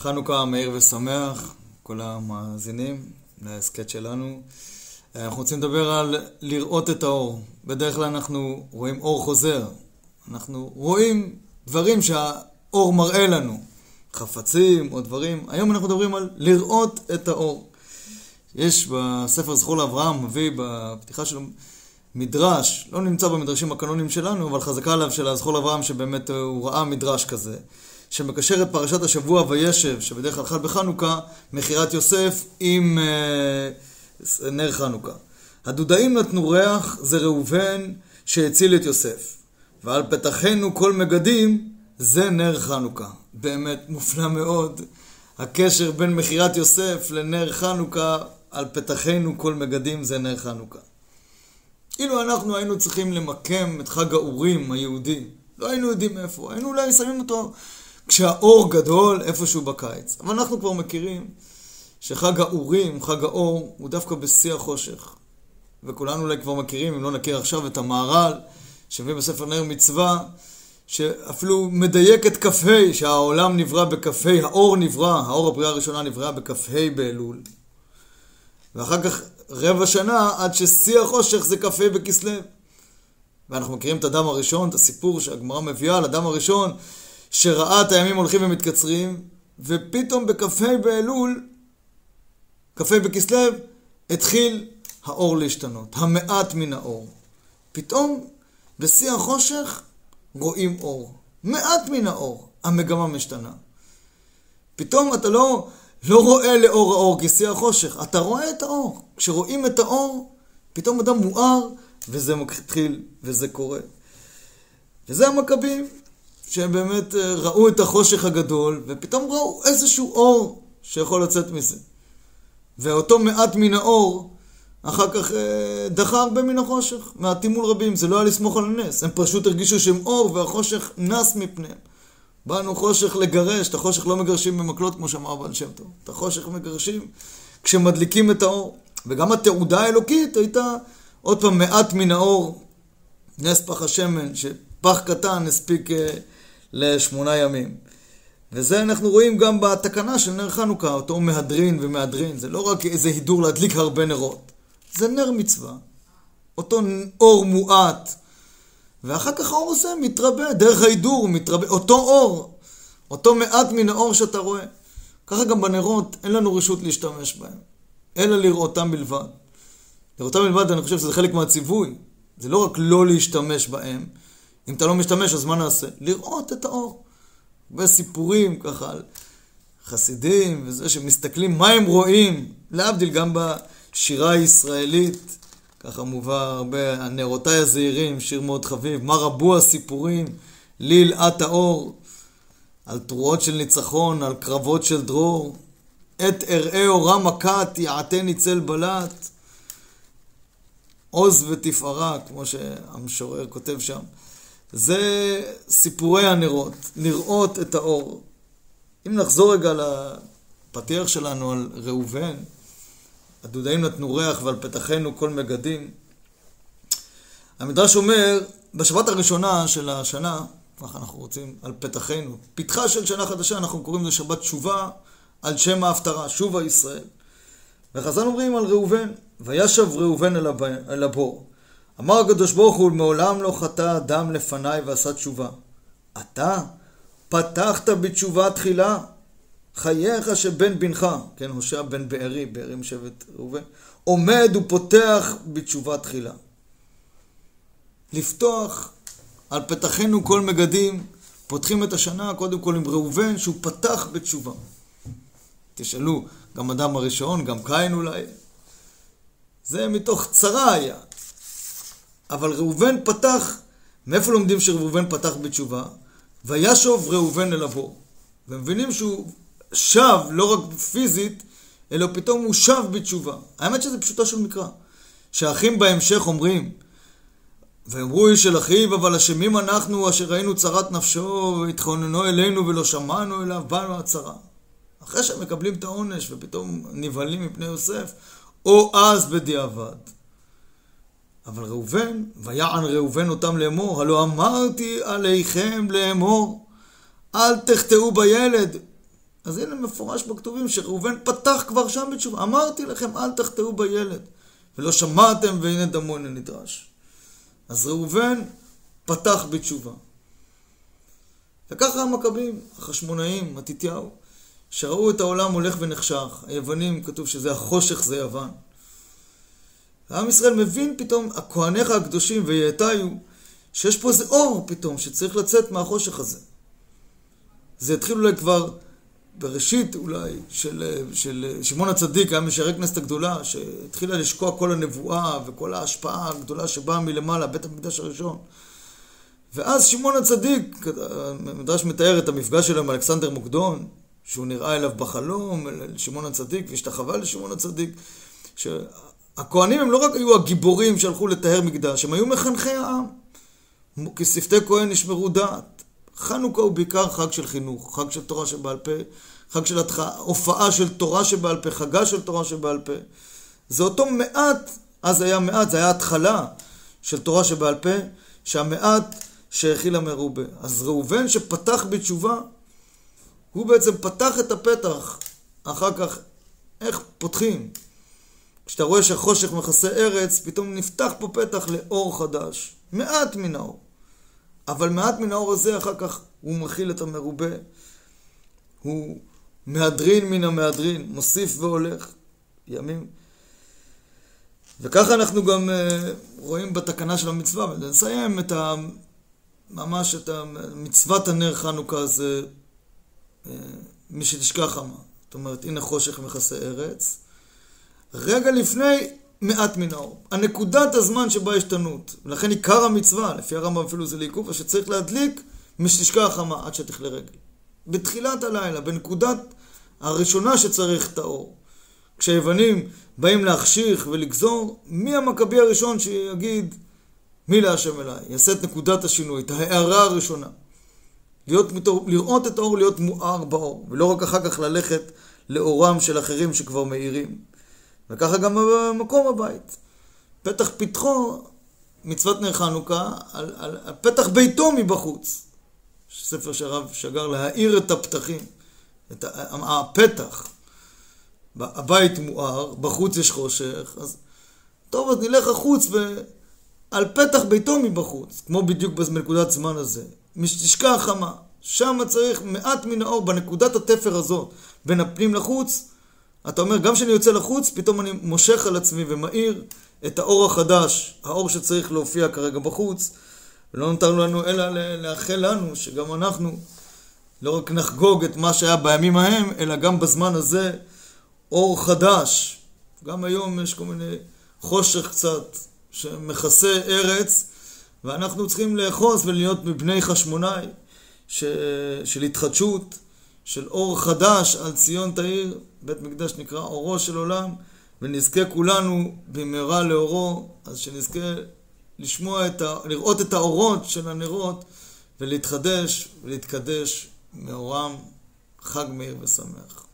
חנוכה מהיר ושמח, כל המאזינים להסכת שלנו. אנחנו רוצים לדבר על לראות את האור. בדרך כלל אנחנו רואים אור חוזר. אנחנו רואים דברים שהאור מראה לנו, חפצים או דברים. היום אנחנו מדברים על לראות את האור. יש בספר זכור לאברהם, מביא בפתיחה שלו מדרש, לא נמצא במדרשים הקנונים שלנו, אבל חזקה עליו של הזכור לאברהם שבאמת הוא ראה מדרש כזה. שמקשר את פרשת השבוע וישב, שבדרך כלל חל בחנוכה, מכירת יוסף עם אה, נר חנוכה. הדודאים נתנו ריח, זה ראובן שהציל את יוסף. ועל פתחנו כל מגדים, זה נר חנוכה. באמת מופלא מאוד. הקשר בין מכירת יוסף לנר חנוכה, על פתחנו כל מגדים, זה נר חנוכה. אילו אנחנו היינו צריכים למקם את חג האורים היהודי, לא היינו יודעים איפה, היינו אולי שמים אותו כשהאור גדול איפשהו בקיץ. אבל אנחנו כבר מכירים שחג האורים, חג האור, הוא דווקא בשיא החושך. וכולנו אולי כבר מכירים, אם לא נכיר עכשיו, את המהר"ל, שהביא בספר נר מצווה, שאפילו מדייק את כ"ה, שהעולם נברא בכ"ה, האור נברא, האור הבריאה הראשונה נבראה בכ"ה באלול. ואחר כך רבע שנה עד ששיא החושך זה כ"ה בכסלו. ואנחנו מכירים את אדם הראשון, את הסיפור שהגמרא מביאה על אדם הראשון, שראה את הימים הולכים ומתקצרים, ופתאום בכ"ה באלול, כ"ה בכסלו, התחיל האור להשתנות, המעט מן האור. פתאום, בשיא החושך, רואים אור. מעט מן האור, המגמה משתנה. פתאום אתה לא, לא רואה לאור האור כשיא החושך, אתה רואה את האור. כשרואים את האור, פתאום אדם מואר, וזה מתחיל, וזה קורה. וזה המכבים. שהם באמת אה, ראו את החושך הגדול, ופתאום ראו איזשהו אור שיכול לצאת מזה. ואותו מעט מן האור, אחר כך אה, דחה הרבה מן החושך, מעטים מול רבים, זה לא היה לסמוך על הנס, הם פשוט הרגישו שהם אור והחושך נס מפניהם. באנו חושך לגרש, את החושך לא מגרשים במקלות כמו שאמר בעל שם טוב, את החושך מגרשים כשמדליקים את האור. וגם התעודה האלוקית הייתה עוד פעם מעט מן האור, נס פח השמן, שפח קטן הספיק אה, לשמונה ימים. וזה אנחנו רואים גם בתקנה של נר חנוכה, אותו מהדרין ומהדרין. זה לא רק איזה הידור להדליק הרבה נרות, זה נר מצווה. אותו אור מועט. ואחר כך האור הזה מתרבה, דרך ההידור הוא מתרבה, אותו אור, אותו מעט מן האור שאתה רואה. ככה גם בנרות, אין לנו רשות להשתמש בהם, אלא לראותם בלבד. לראותם בלבד, אני חושב שזה חלק מהציווי. זה לא רק לא להשתמש בהם, אם אתה לא משתמש, אז מה נעשה? לראות את האור. הרבה סיפורים ככה על חסידים וזה שמסתכלים מה הם רואים, להבדיל גם בשירה הישראלית, ככה מובא הרבה, הנרותיי הזעירים, שיר מאוד חביב, מה רבו הסיפורים, ליל עת האור, על תרועות של ניצחון, על קרבות של דרור, עת אראה אורה מכת, יעטני צל בלט, עוז ותפארה, כמו שהמשורר כותב שם. זה סיפורי הנרות, לראות את האור. אם נחזור רגע לפתיח שלנו על ראובן, הדודאים נתנו ריח ועל פתחנו כל מגדים. המדרש אומר, בשבת הראשונה של השנה, ככה אנחנו רוצים, על פתחנו, פתחה של שנה חדשה, אנחנו קוראים לזה שבת תשובה על שם ההפטרה, שובה ישראל. וחז"ל אומרים על ראובן, וישב ראובן אל הבור. אמר הקדוש ברוך הוא, מעולם לא חטא אדם לפניי ועשה תשובה. אתה פתחת בתשובה תחילה, חייך שבן בנך, כן, הושע בן בארי, בארי משבט ראובן, עומד ופותח בתשובה תחילה. לפתוח על פתחנו כל מגדים, פותחים את השנה קודם כל עם ראובן שהוא פתח בתשובה. תשאלו, גם אדם הראשון, גם קין אולי, זה מתוך צרה היה. אבל ראובן פתח, מאיפה לומדים שראובן פתח בתשובה? וישוב ראובן אל הבור. ומבינים שהוא שב, לא רק פיזית, אלא פתאום הוא שב בתשובה. האמת שזה פשוטו של מקרא. שהאחים בהמשך אומרים, ויאמרו איש אל אחיו, אבל אשמים אנחנו אשר ראינו צרת נפשו, והתכוננו אלינו ולא שמענו אליו, באנו הצרה. אחרי שהם מקבלים את העונש ופתאום נבהלים מפני יוסף, או אז בדיעבד. אבל ראובן, ויען ראובן אותם לאמור, הלא אמרתי עליכם לאמור, אל תחטאו בילד. אז הנה מפורש בכתובים שראובן פתח כבר שם בתשובה. אמרתי לכם, אל תחטאו בילד. ולא שמעתם והנה דמו הנה נדרש. אז ראובן פתח בתשובה. וככה המכבים, החשמונאים, מתתיהו, שראו את העולם הולך ונחשך. היוונים, כתוב שזה החושך זה יוון. ועם ישראל מבין פתאום, הכהניך הקדושים ויעתיו, שיש פה איזה אור פתאום, שצריך לצאת מהחושך הזה. זה התחיל אולי כבר בראשית אולי של, של שמעון הצדיק, היה משערי כנסת הגדולה, שהתחילה לשקוע כל הנבואה וכל ההשפעה הגדולה שבאה מלמעלה, בית המקדש הראשון. ואז שמעון הצדיק, המדרש מתאר את המפגש שלו עם אלכסנדר מוקדון, שהוא נראה אליו בחלום, אל שמעון הצדיק, והשתחווה לשמעון הצדיק. שהכהנים הם לא רק היו הגיבורים שהלכו לטהר מקדש, הם היו מחנכי העם. כשפתי כהן נשמרו דעת. חנוכה הוא בעיקר חג של חינוך, חג של תורה שבעל פה, חג של הופעה של תורה שבעל פה, חגה של תורה שבעל פה. זה אותו מעט, אז היה מעט, זה היה התחלה של תורה שבעל פה, שהמעט שהכיל המרובה. אז ראובן שפתח בתשובה, הוא בעצם פתח את הפתח. אחר כך, איך פותחים? כשאתה רואה שהחושך מכסה ארץ, פתאום נפתח פה פתח לאור חדש. מעט מן האור. אבל מעט מן האור הזה אחר כך הוא מכיל את המרובה. הוא מהדרין מן המהדרין, מוסיף והולך. ימים. וככה אנחנו גם uh, רואים בתקנה של המצווה, ונסיים את ה... ממש את מצוות הנר חנוכה זה uh, מי שתשכח עמה. זאת אומרת, הנה חושך מכסה ארץ. רגע לפני מעט מן האור. הנקודת הזמן שבה יש תנות, ולכן עיקר המצווה, לפי הרמב"ם אפילו זה לעיקופה, שצריך להדליק משתשקע החמה עד שתכלה רגל. בתחילת הלילה, בנקודת הראשונה שצריך את האור. כשהיוונים באים להחשיך ולגזור, מי המכבי הראשון שיגיד מי להשם אליי? יעשה את נקודת השינוי, את ההערה הראשונה. להיות, לראות את האור, להיות מואר באור, ולא רק אחר כך ללכת לאורם של אחרים שכבר מאירים. וככה גם במקום הבית. פתח פתחו, מצוות נר חנוכה, על, על, על פתח ביתו מבחוץ. ספר שהרב שגר להאיר את הפתחים, את הפתח. הבית מואר, בחוץ יש חושך, אז טוב, אז נלך החוץ ועל פתח ביתו מבחוץ, כמו בדיוק בנקודת זמן הזה. משתשקע החמה, שם צריך מעט מן האור, בנקודת התפר הזאת, בין הפנים לחוץ, אתה אומר, גם כשאני יוצא לחוץ, פתאום אני מושך על עצמי ומאיר את האור החדש, האור שצריך להופיע כרגע בחוץ, ולא נותר לנו אלא לאחל לנו שגם אנחנו לא רק נחגוג את מה שהיה בימים ההם, אלא גם בזמן הזה אור חדש. גם היום יש כל מיני חושך קצת שמכסה ארץ, ואנחנו צריכים לאחוז ולהיות מבני חשמונאי ש... של התחדשות. של אור חדש על ציון תאיר, בית מקדש נקרא אורו של עולם, ונזכה כולנו במהרה לאורו, אז שנזכה לשמוע את ה... לראות את האורות של הנרות ולהתחדש ולהתקדש מאורם חג מאיר ושמח.